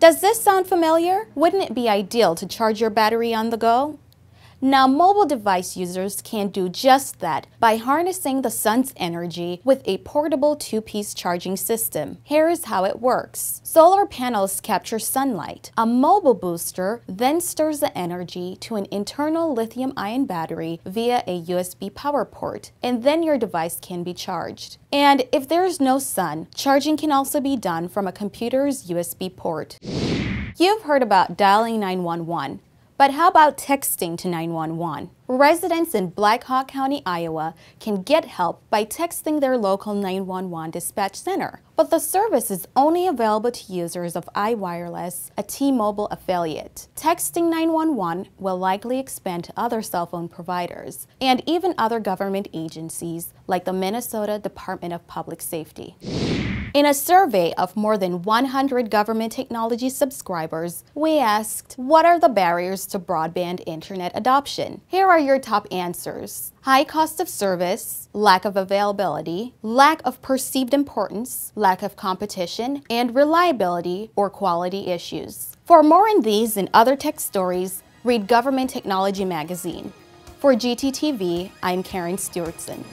Does this sound familiar? Wouldn't it be ideal to charge your battery on the go? Now, mobile device users can do just that by harnessing the sun's energy with a portable two-piece charging system. Here is how it works. Solar panels capture sunlight. A mobile booster then stores the energy to an internal lithium-ion battery via a USB power port, and then your device can be charged. And if there is no sun, charging can also be done from a computer's USB port. You've heard about dialing 911. But how about texting to 911? Residents in Black Hawk County, Iowa can get help by texting their local 911 dispatch center. But the service is only available to users of iWireless, a T-Mobile affiliate. Texting 911 will likely expand to other cell phone providers and even other government agencies like the Minnesota Department of Public Safety. In a survey of more than 100 government technology subscribers, we asked, what are the barriers to broadband internet adoption? Here are your top answers. High cost of service, lack of availability, lack of perceived importance, lack of competition, and reliability or quality issues. For more on these and other tech stories, read Government Technology Magazine. For GTTV, I'm Karen Stewartson.